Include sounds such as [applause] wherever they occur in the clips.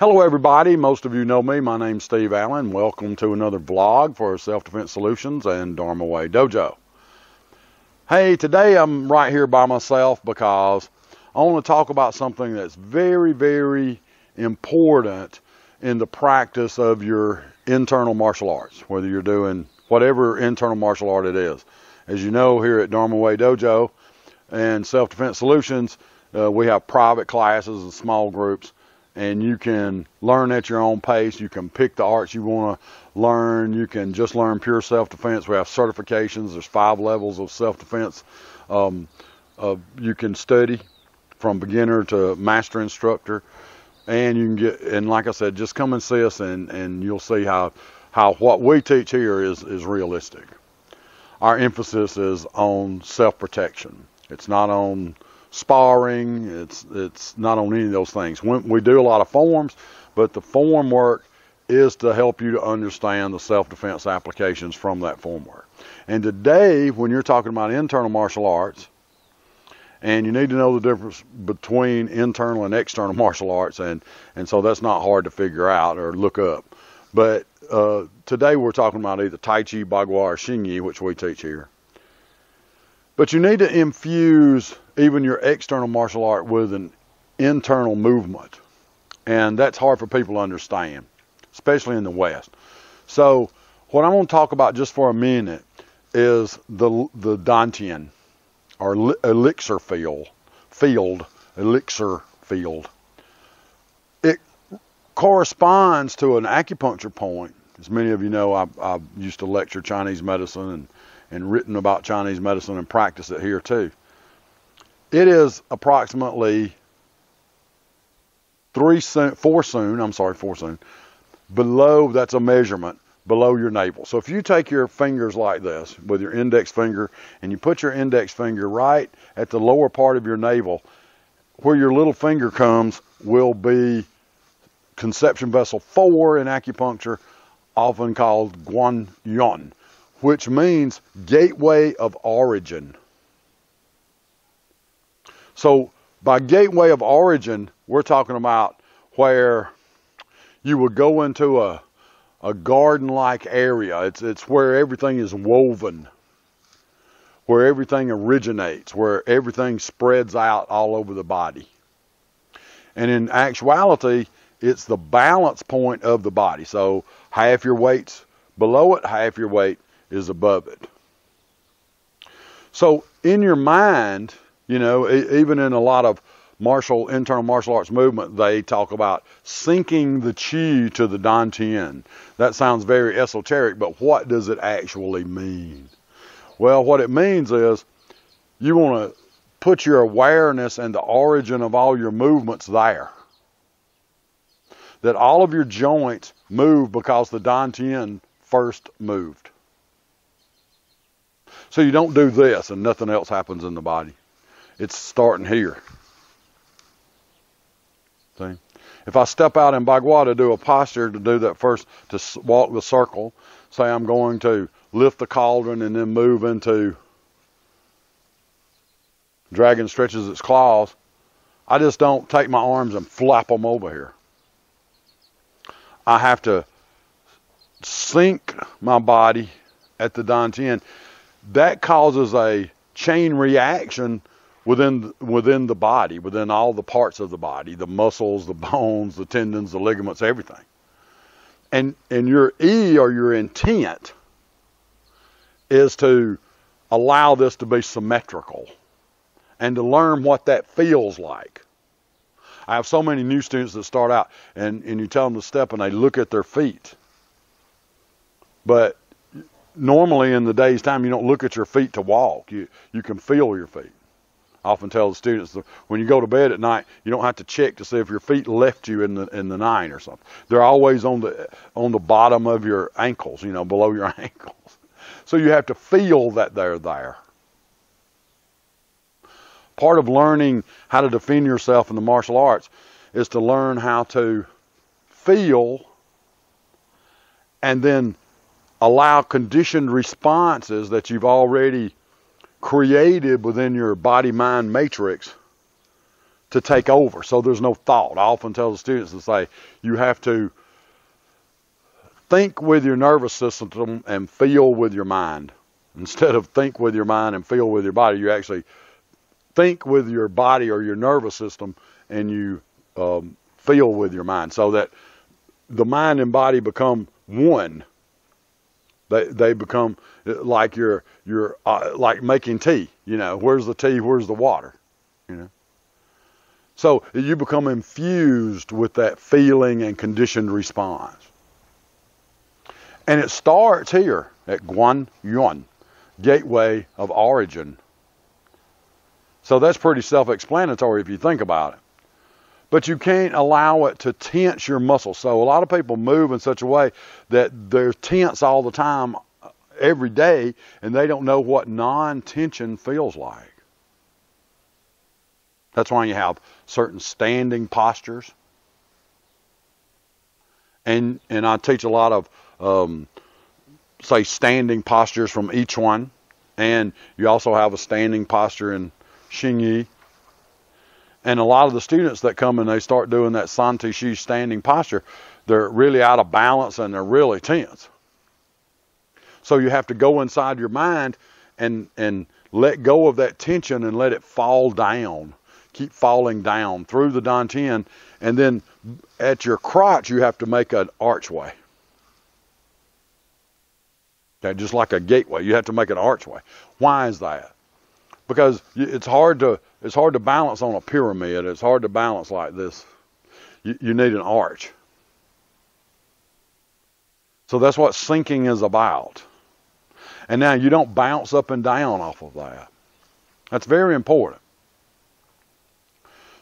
Hello everybody, most of you know me. My name's Steve Allen. Welcome to another vlog for Self-Defense Solutions and Dharma Way Dojo. Hey, today I'm right here by myself because I want to talk about something that's very, very important in the practice of your internal martial arts, whether you're doing whatever internal martial art it is. As you know, here at Dharma Way Dojo and Self-Defense Solutions, uh, we have private classes and small groups and you can learn at your own pace. You can pick the arts you want to learn. You can just learn pure self-defense. We have certifications. There's five levels of self-defense. Um, uh, you can study from beginner to master instructor, and you can get. And like I said, just come and see us, and and you'll see how how what we teach here is is realistic. Our emphasis is on self-protection. It's not on sparring. It's it's not on any of those things. we do a lot of forms, but the form work is to help you to understand the self-defense applications from that form work. And today, when you're talking about internal martial arts, and you need to know the difference between internal and external [laughs] martial arts, and and so that's not hard to figure out or look up. But uh, today we're talking about either Tai Chi, Bagua, or Xingyi, which we teach here. But you need to infuse even your external martial art with an internal movement. And that's hard for people to understand, especially in the West. So what I'm going to talk about just for a minute is the the Dantian or elixir field, field, elixir field. It corresponds to an acupuncture point. As many of you know, I, I used to lecture Chinese medicine and, and written about Chinese medicine and practice it here too. It is approximately three four cun, I'm sorry, four cun, below, that's a measurement, below your navel. So if you take your fingers like this with your index finger and you put your index finger right at the lower part of your navel, where your little finger comes will be conception vessel 4 in acupuncture, often called Guan Yuan, which means gateway of origin. So by gateway of origin, we're talking about where you would go into a a garden-like area. It's it's where everything is woven, where everything originates, where everything spreads out all over the body. And in actuality, it's the balance point of the body. So half your weight's below it, half your weight is above it. So in your mind, you know, even in a lot of martial internal martial arts movement, they talk about sinking the chi to the dantian. That sounds very esoteric, but what does it actually mean? Well, what it means is you want to put your awareness and the origin of all your movements there. That all of your joints move because the dantian first moved. So you don't do this and nothing else happens in the body. It's starting here. See? If I step out in Bagua to do a posture to do that first, to walk the circle, say I'm going to lift the cauldron and then move into dragon stretches its claws, I just don't take my arms and flap them over here. I have to sink my body at the dantian. That causes a chain reaction within within the body, within all the parts of the body, the muscles, the bones, the tendons, the ligaments, everything. And and your E or your intent is to allow this to be symmetrical and to learn what that feels like. I have so many new students that start out and, and you tell them to step and they look at their feet. But normally in the day's time you don't look at your feet to walk. You you can feel your feet. Often tell the students that when you go to bed at night, you don't have to check to see if your feet left you in the in the nine or something. They're always on the on the bottom of your ankles, you know, below your [laughs] ankles. So you have to feel that they're there. Part of learning how to defend yourself in the martial arts is to learn how to feel and then allow conditioned responses that you've already created within your body mind matrix to take over. So there's no thought. I often tell the students to say you have to think with your nervous system and feel with your mind. [laughs] Instead of think with your mind and feel with your body, you actually think with your body or your nervous system and you um, feel with your mind so that the mind and body become one. They, they become like you're, you're uh, like making tea. You know, where's the tea? Where's the water? You know. So you become infused with that feeling and conditioned response. And it starts here at Guan Yuan, gateway of origin. So that's pretty self-explanatory if you think about it. But you can't allow it to tense your muscles. So a lot of people move in such a way that they're tense all the time, uh, every day, and they don't know what non-tension feels like. That's why you have certain standing postures. And and I teach a lot of um, say standing postures from each one, and you also have a standing posture in Xingyi. And a lot of the students that come and they start doing that Santi Shi standing posture, they're really out of balance and they're really tense. So you have to go inside your mind and and let go of that tension and let it fall down keep falling down through the dantian, and then at your crotch you have to make an archway. Okay, just like a gateway, you have to make an archway. Why is that? Because it's hard to it's hard to balance on a pyramid. It's hard to balance like this. You, you need an arch. So that's what sinking is about. And now you don't bounce up and down off of that. That's very important.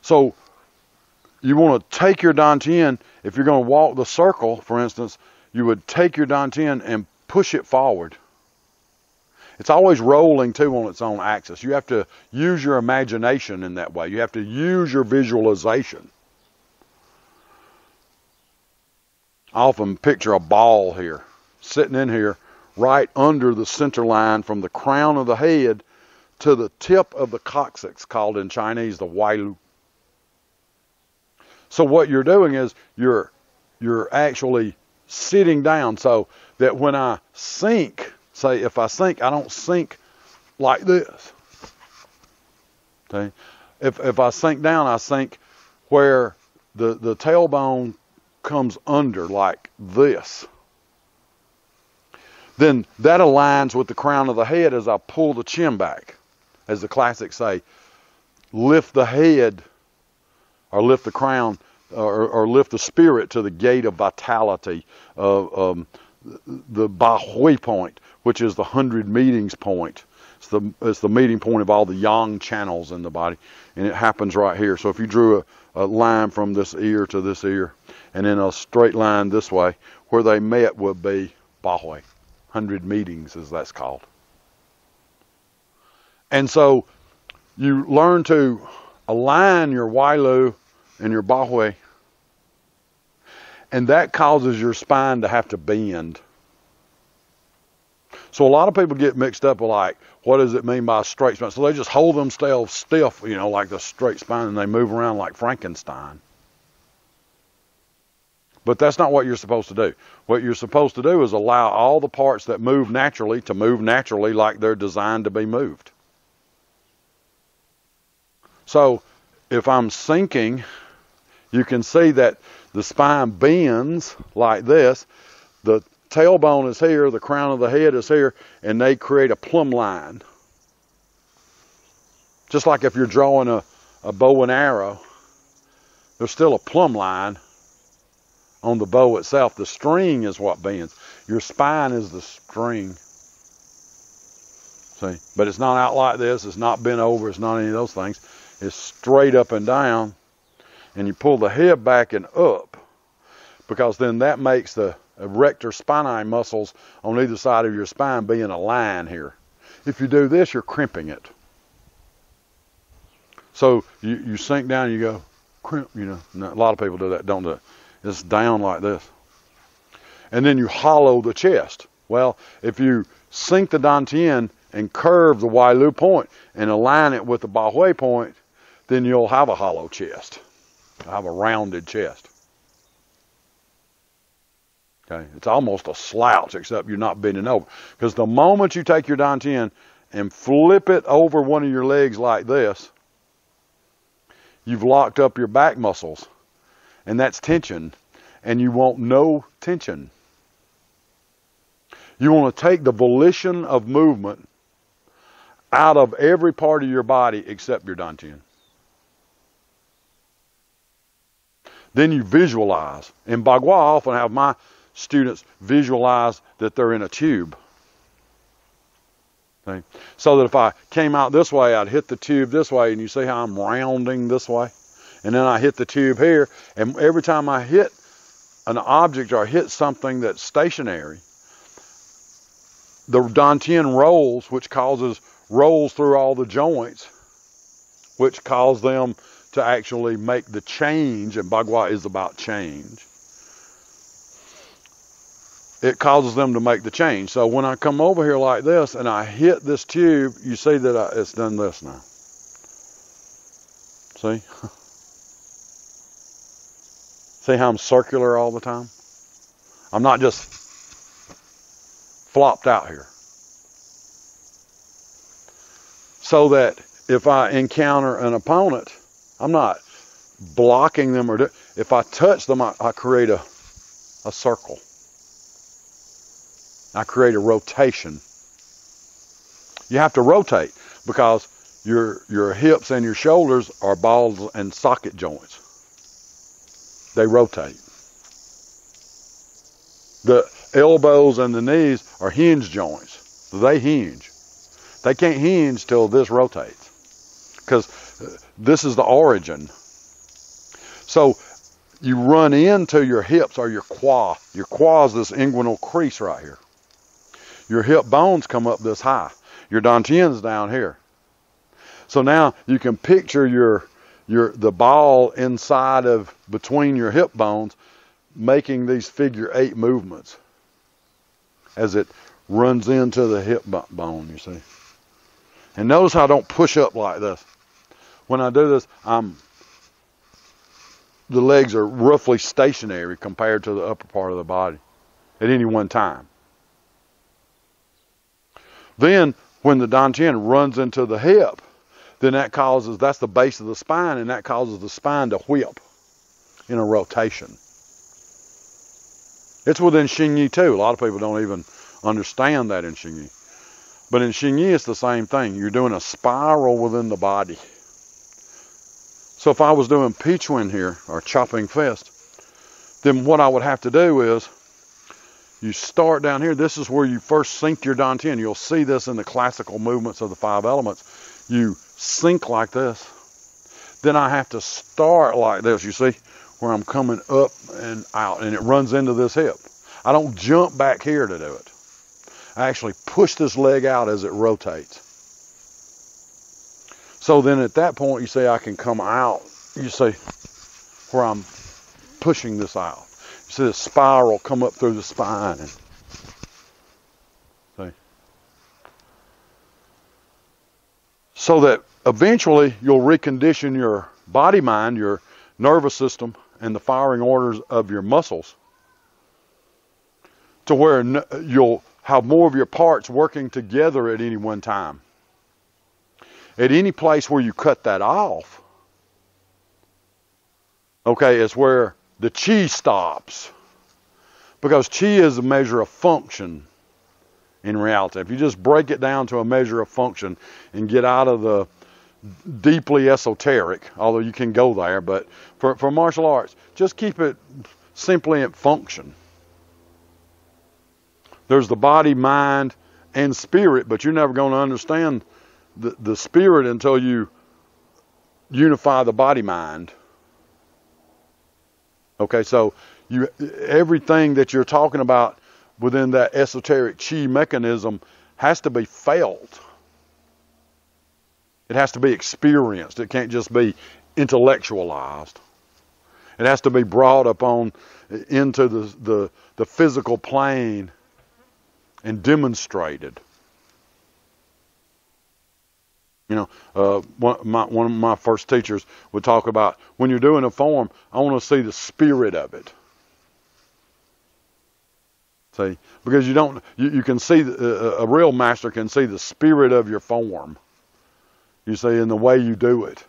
So you want to take your dantian, if you're going to walk the circle, for instance, you would take your dantian and push it forward. It's always rolling too on its own axis. You have to use your imagination in that way. You have to use your visualization. I often picture a ball here, sitting in here, right under the center line from the crown of the head to the tip of the coccyx, called in Chinese the Wailu. So what you're doing is you're you're actually sitting down so that when I sink, say if I sink, I don't sink like this. Okay? If if I sink down, I sink where the the tailbone comes under like this. Then that aligns with the crown of the head as I pull the chin back. As the classics say, lift the head or lift the crown or, or lift the spirit to the gate of vitality of um, the Baihui point, which is the hundred meetings point. It's the it's the meeting point of all the yang channels in the body, and it happens right here. So if you drew a, a line from this ear to this ear, and then a straight line this way, where they met would be Baihui, hundred meetings as that's called. And so you learn to align your Wailu and your Baihui and that causes your spine to have to bend. So a lot of people get mixed up with like, what does it mean by straight spine? So they just hold themselves stiff, you know, like the straight spine, and they move around like Frankenstein. But that's not what you're supposed to do. What you're supposed to do is allow all the parts that move naturally to move naturally like they're designed to be moved. So if I'm sinking, you can see that the spine bends like this. The tailbone is here, the crown of the head is here, and they create a plumb line. Just like if you're drawing a, a bow and arrow, there's still a plumb line on the bow itself. The string is what bends. Your spine is the string. See? But it's not out like this. It's not bent over. It's not any of those things. It's straight up and down and you pull the head back and up because then that makes the Uh, erector spinae muscles on either side of your spine being in a line here. If you do this, you're crimping it. So you, you sink down and you go crimp, you know. A lot of people do that, don't do it. It's down like this. And then you hollow the chest. Well, if you sink the dantian and curve the Wailu point and align it with the Baihui point, then you'll have a hollow chest. You'll have a rounded chest. Okay, it's almost a slouch, except you're not bending over. Because the moment you take your Dantian and flip it over one of your legs like this, you've locked up your back muscles, and that's tension, and you want no tension. You want to take the volition of movement out of every part of your body except your dantian. Then you visualize. In Bagua, I often have my students visualize that they're in a tube. Okay? So that if I came out this way, I'd hit the tube this way, and you see how I'm rounding this way? And then I hit the tube here, and every time I hit an object or hit something that's stationary, the Dantian rolls, which causes rolls through all the joints, which cause them to actually make the change, and Bagua is about change. It causes them to make the change. So when I come over here like this and I hit this tube, you see that I, it's done this now. See? [laughs] see how I'm circular all the time? I'm not just flopped out here. So that if I encounter an opponent, I'm not blocking them or if I touch them, I, I create a, a circle. I create a rotation. You have to rotate because your your hips and your shoulders are balls and socket joints. They rotate. The elbows and the knees are hinge joints. They hinge. They can't hinge till this rotates because uh, this is the origin. So you run into your hips or your quad. Your quad is this inguinal crease right here. Your hip bones come up this high. Your dantian's down here. So now you can picture your your the ball inside of between your hip bones making these figure eight movements as it runs into the hip bone, you see. And notice how I don't push up like this. When I do this, I'm the legs are roughly stationary compared to the upper part of the body at any one time. Then when the dantian runs into the hip, then that causes that's the base of the spine and that causes the spine to whip in a rotation. It's within Xingyi too. A lot of people don't even understand that in Xingyi. But in Xingyi, it's the same thing. You're doing a spiral within the body. So if I was doing Pichuan here, or chopping fist, then what I would have to do is, you start down here. This is where you first sink your dantian. You'll see this in the classical movements of the five elements. You sink like this. Then I have to start like this, you see, where I'm coming up and out, and it runs into this hip. I don't jump back here to do it. I actually push this leg out as it rotates. So then at that point, you say I can come out. You see where I'm pushing this out. See the spiral come up through the spine. And, see? So that eventually you'll recondition your body mind, your nervous system, and the firing orders of your muscles to where you'll have more of your parts working together at any one time. At any place where you cut that off, okay, is where the chi stops. Because chi is a measure of function in reality. If you just break it down to a measure of function and get out of the deeply esoteric, although you can go there, but for, for martial arts, just keep it simply at function. There's the body, mind, and spirit, but you're never going to understand the, the spirit until you unify the body mind. Okay, so you everything that you're talking about within that esoteric chi mechanism has to be felt. It has to be experienced. It can't just be intellectualized. It has to be brought upon into the, the, the physical plane and demonstrated. You know, uh, one, my, one of my first teachers would talk about when you're doing a form, I want to see the spirit of it. See, because you don't, you, you can see, the, uh, a real master can see the spirit of your form. You see, in the way you do it.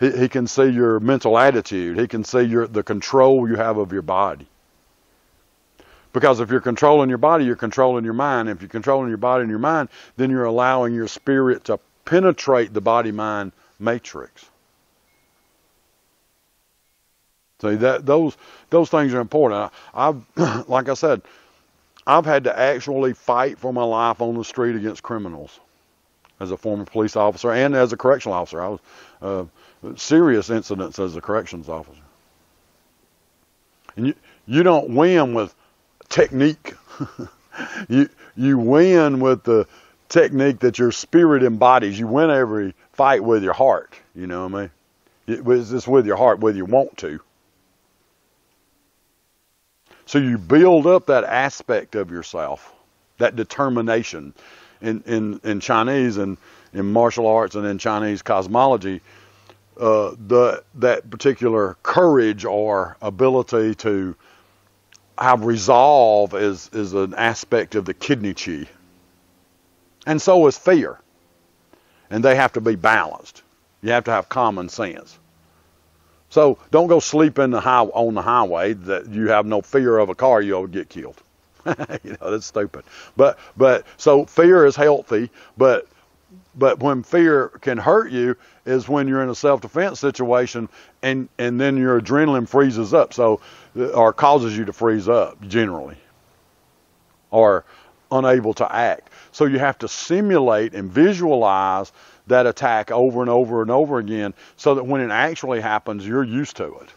He, he can see your mental attitude. He can see your, the control you have of your body. Because if you're controlling your body, you're controlling your mind. If you're controlling your body and your mind, then you're allowing your spirit to penetrate the body mind matrix. See that those those things are important. I, I've [clears throat] like I said, I've had to actually fight for my life on the street against criminals as a former police officer and as a correctional officer. I was uh, serious incidents as a corrections officer. And you you don't win with technique. [laughs] you you win with the technique that your spirit embodies. You win every fight with your heart. You know what I mean? It's just with your heart, whether you want to. So you build up that aspect of yourself, that determination. In in in Chinese and in martial arts and in Chinese cosmology, uh, the that particular courage or ability to have resolve is, is an aspect of the kidney chi. And so is fear. And they have to be balanced. You have to have common sense. So don't go sleeping on the highway that you have no fear of a car you'll get killed. [laughs] you know, that's stupid. But but so fear is healthy, but but when fear can hurt you is when you're in a self-defense situation and and then your adrenaline freezes up. So uh, or causes you to freeze up generally or unable to act. So you have to simulate and visualize that attack over and over and over again so that when it actually happens, you're used to it.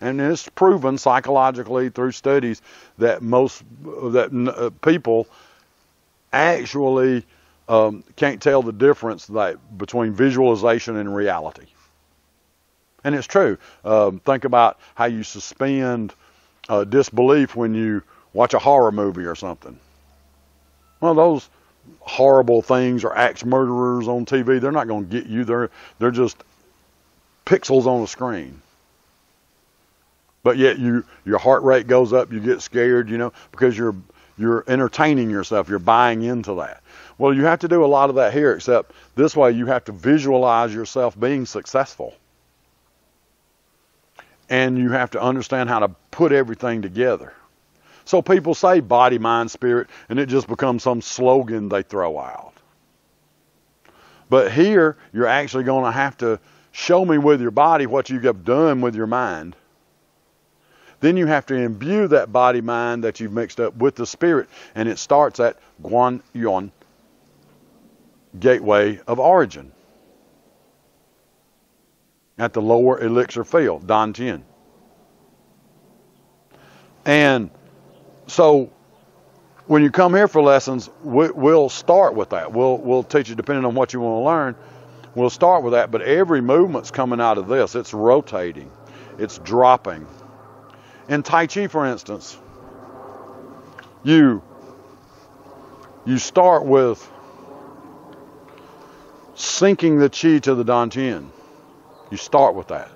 And it's proven psychologically through studies that most that uh, people actually um, can't tell the difference that, between visualization and reality. And it's true. Um, think about how you suspend uh, disbelief when you watch a horror movie or something. Well, those horrible things or axe murderers on TV, they're not going to get you. They're they're just pixels on a screen. But yet you your heart rate goes up, you get scared, you know, because you're you're entertaining yourself, you're buying into that. Well, you have to do a lot of that here, except this way you have to visualize yourself being successful and you have to understand how to put everything together. So people say body, mind, spirit, and it just becomes some slogan they throw out. But here, you're actually going to have to show me with your body what you have done with your mind. Then you have to imbue that body mind that you've mixed up with the spirit, and it starts at Guan Yuan, gateway of origin at the lower elixir field, Dan Tian. And so when you come here for lessons, we, will start with that. We'll, we'll teach you depending on what you want to learn. We'll start with that, but every movement's coming out of this. It's rotating, it's dropping. In Tai Chi, for instance, you you start with sinking the chi to the dantian. You start with that.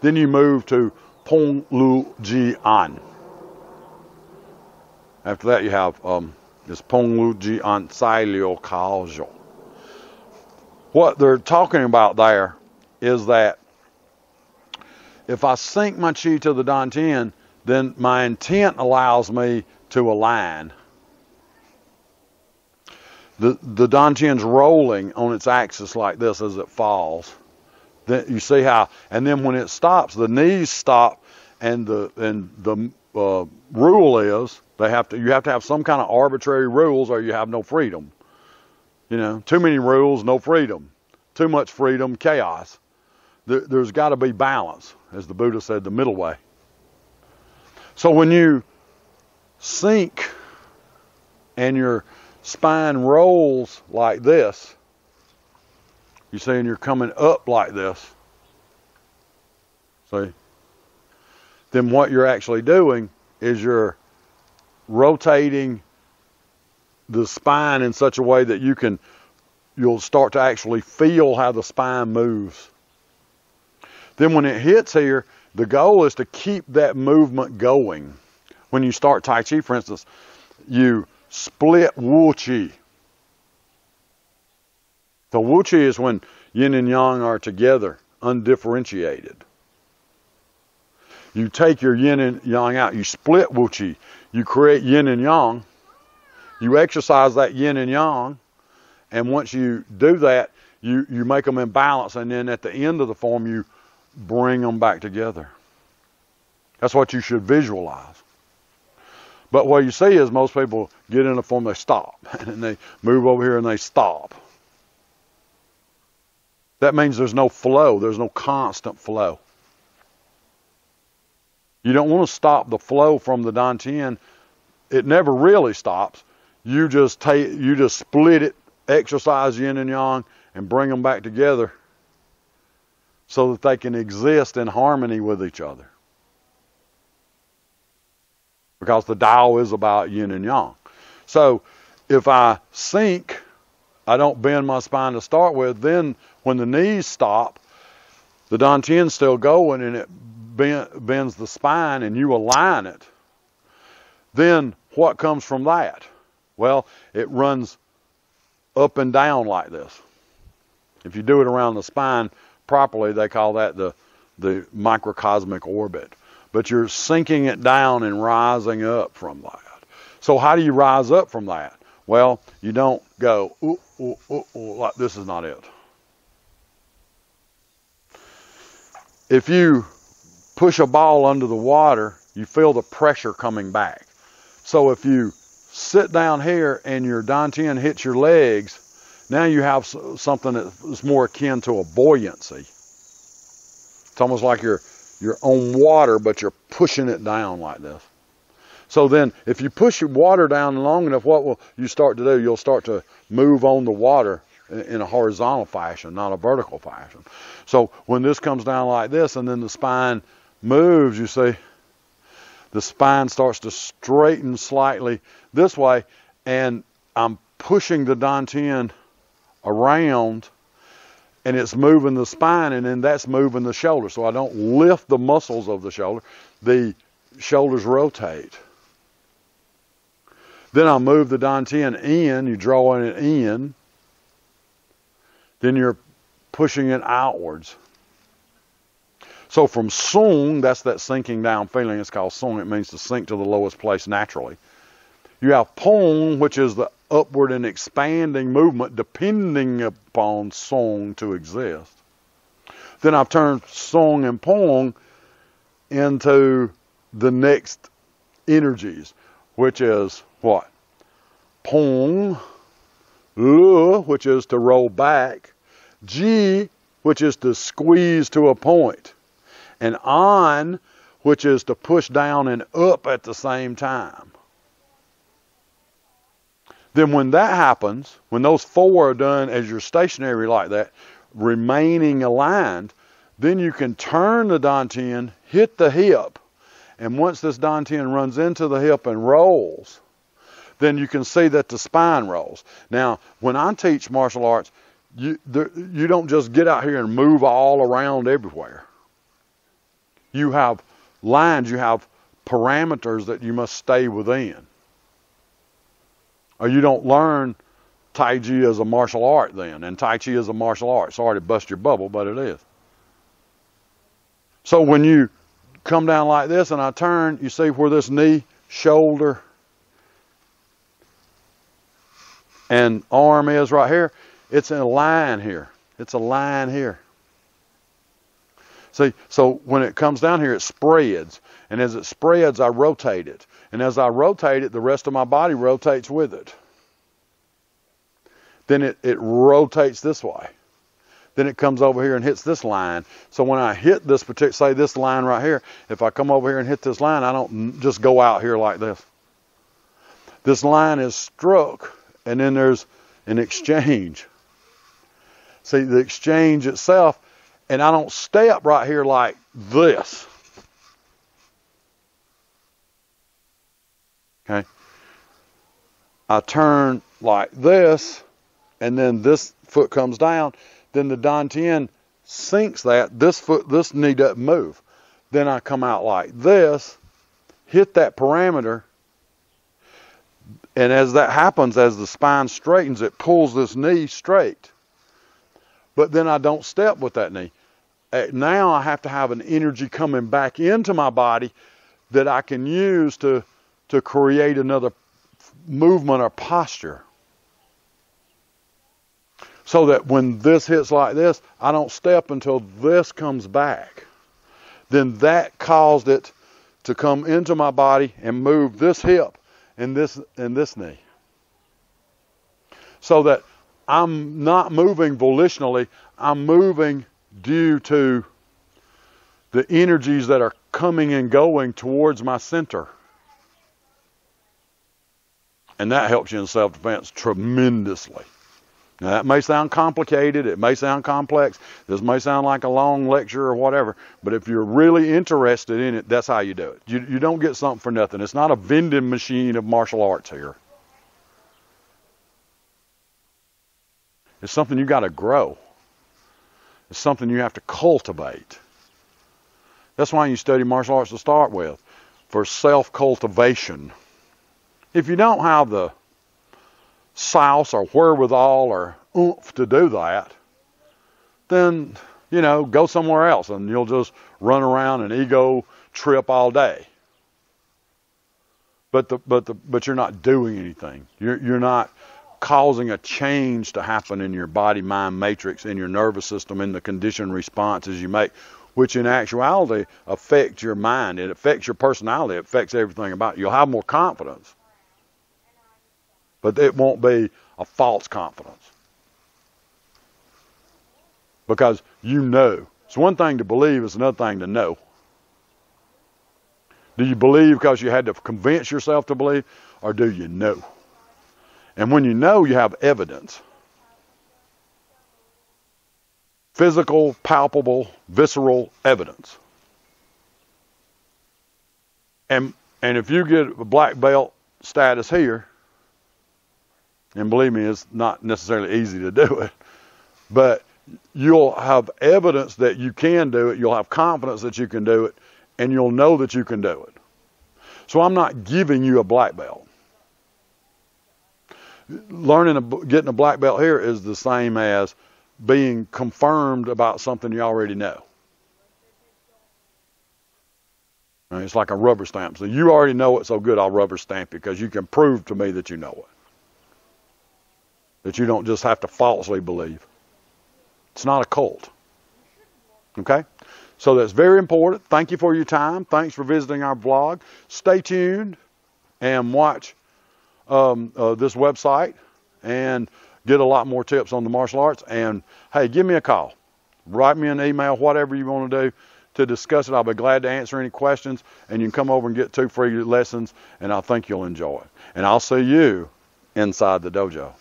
Then you move to Pong Lu Ji An. After that, you have um, this Pong Lu Ji An Sai Liu What they're talking about there is that if I sink my chi to the dantian, then my intent allows me to align. The, the dantian's rolling on its axis like this as it falls. Then you see how, and then when it stops, the knees stop, and the and the uh, rule is they have to you have to have some kind of arbitrary rules, or you have no freedom. You know, too many rules, no freedom. Too much freedom, chaos. There, there's got to be balance, as the Buddha said, the middle way. So when you sink and your spine rolls like this, you're saying you're coming up like this. See? Then what you're actually doing is you're rotating the spine in such a way that you can you'll start to actually feel how the spine moves. Then when it hits here, the goal is to keep that movement going. When you start Tai Chi, for instance, you split Wu Chi. The Wu Chi is when yin and yang are together, undifferentiated. You take your yin and yang out, you split Wu Chi, you create yin and yang, you exercise that yin and yang, and once you do that, you, you make them in balance, and then at the end of the form, you bring them back together. That's what you should visualize. But what you see is most people get in a form, they stop, [laughs] and they move over here and they stop. That means there's no flow, there's no constant flow. You don't want to stop the flow from the dantian. It never really stops. You just take, you just split it, exercise yin and yang, and bring them back together so that they can exist in harmony with each other. Because the Tao is about yin and yang. So if I sink, I don't bend my spine to start with, then when the knees stop, the dantian's still going and it bends the spine and you align it. Then what comes from that? Well, it runs up and down like this. If you do it around the spine properly, they call that the, the microcosmic orbit. But you're sinking it down and rising up from that. So how do you rise up from that? Well, you don't go, ooh, ooh, ooh, ooh, like this is not it. If you push a ball under the water, you feel the pressure coming back. So if you sit down here and your dantian hits your legs, now you have something that's more akin to a buoyancy. It's almost like you're you're on water, but you're pushing it down like this. So then, if you push your water down long enough, what will you start to do? You'll start to move on the water in a horizontal fashion, not a vertical fashion. So when this comes down like this, and then the spine moves, you see, the spine starts to straighten slightly this way, and I'm pushing the dantian around and it's moving the spine and then that's moving the shoulder. So I don't lift the muscles of the shoulder. The shoulders rotate. Then I'll move the dantian in, you draw it in. Then you're pushing it outwards. So from sung, that's that sinking down feeling. It's called sung. It means to sink to the lowest place naturally. You have pong, which is the upward and expanding movement depending upon song to exist. Then I've turned song and pong into the next energies, which is what? Pong, lu, which is to roll back, ji, which is to squeeze to a point, and on, which is to push down and up at the same time. Then when that happens, when those four are done as you're stationary like that, remaining aligned, then you can turn the dantian, hit the hip, and once this dantian runs into the hip and rolls, then you can see that the spine rolls. Now, when I teach martial arts, you, you don't just get out here and move all around everywhere. You have lines, you have parameters that you must stay within or you don't learn Tai Chi as a martial art then. And Tai Chi is a martial art. Sorry to bust your bubble, but it is. So when you come down like this and I turn, you see where this knee, shoulder, and arm is right here? It's a line here. It's a line here. See, so when it comes down here, it spreads. And as it spreads, I rotate it. And as I rotate it, the rest of my body rotates with it. Then it, it rotates this way. Then it comes over here and hits this line. So when I hit this particular, say this line right here, if I come over here and hit this line, I don't just go out here like this. This line is struck, and then there's an exchange. See, the exchange itself, and I don't step right here like this. Okay? I turn like this, and then this foot comes down, then the Dantian sinks that. This foot, this knee doesn't move. Then I come out like this, hit that parameter, and as that happens, as the spine straightens, it pulls this knee straight. But then I don't step with that knee. Uh, now I have to have an energy coming back into my body that I can use to to create another movement or posture. So that when this hits like this, I don't step until this comes back. Then that caused it to come into my body and move this hip and this and this knee. So that I'm not moving volitionally, I'm moving due to the energies that are coming and going towards my center. And that helps you in self defense tremendously. Now, that may sound complicated, it may sound complex, this may sound like a long lecture or whatever, but if you're really interested in it, that's how you do it. You, you don't get something for nothing. It's not a vending machine of martial arts here. It's something you got to grow. It's something you have to cultivate. That's why you study martial arts to start with, for self cultivation. If you don't have the sauce or wherewithal or oomph to do that, then, you know, go somewhere else and you'll just run around an ego trip all day. But the but the but you're not doing anything. You're you're not causing a change to happen in your body mind matrix, in your nervous system, in the conditioned responses you make, which in actuality affects your mind. It affects your personality. It affects everything about you. You'll have more confidence. But it won't be a false confidence. Because you know. It's one thing to believe, it's another thing to know. Do you believe because you had to convince yourself to believe, or do you know? And when you know, you have evidence. Physical, palpable, visceral evidence. And and if you get a black belt status here, and believe me, it's not necessarily easy to do it, but you'll have evidence that you can do it, you'll have confidence that you can do it, and you'll know that you can do it. So I'm not giving you a black belt learning a, getting a black belt here is the same as being confirmed about something you already know. It's like a rubber stamp. So you already know it, so good, I'll rubber stamp it because you can prove to me that you know it. That you don't just have to falsely believe. It's not a cult. Okay? So that's very important. Thank you for your time. Thanks for visiting our blog. Stay tuned and watch um, uh, this website and get a lot more tips on the martial arts. And hey, give me a call, write me an email, whatever you want to do to discuss it. I'll be glad to answer any questions. And you can come over and get two free lessons, and I think you'll enjoy it. And I'll see you inside the dojo.